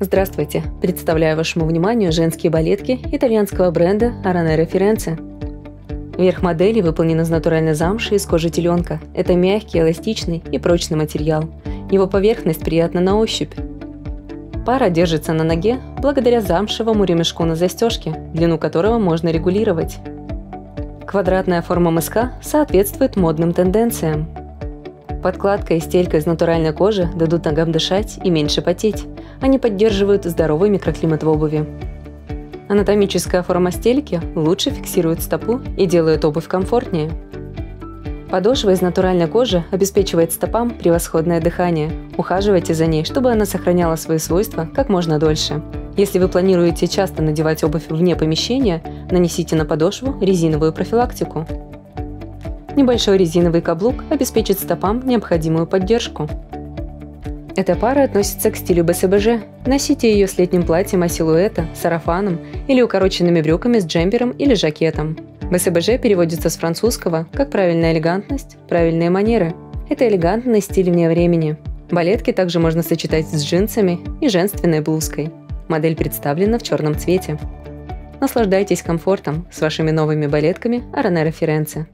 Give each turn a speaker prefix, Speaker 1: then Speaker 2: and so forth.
Speaker 1: Здравствуйте! Представляю вашему вниманию женские балетки итальянского бренда Aranera Firenze. Верх модели выполнен из натуральной замши из кожи теленка. Это мягкий, эластичный и прочный материал. Его поверхность приятна на ощупь. Пара держится на ноге благодаря замшевому ремешку на застежке, длину которого можно регулировать. Квадратная форма мыска соответствует модным тенденциям. Подкладка и стелька из натуральной кожи дадут ногам дышать и меньше потеть. Они поддерживают здоровый микроклимат в обуви. Анатомическая форма стельки лучше фиксирует стопу и делает обувь комфортнее. Подошва из натуральной кожи обеспечивает стопам превосходное дыхание. Ухаживайте за ней, чтобы она сохраняла свои свойства как можно дольше. Если вы планируете часто надевать обувь вне помещения, нанесите на подошву резиновую профилактику. Небольшой резиновый каблук обеспечит стопам необходимую поддержку. Эта пара относится к стилю БСБЖ. Носите ее с летним платьем от силуэта, сарафаном или укороченными брюками с джемпером или жакетом. БСБЖ переводится с французского как «правильная элегантность», «правильные манеры». Это элегантный стиль вне времени. Балетки также можно сочетать с джинсами и женственной блузкой. Модель представлена в черном цвете. Наслаждайтесь комфортом с вашими новыми балетками Аранера Ференце.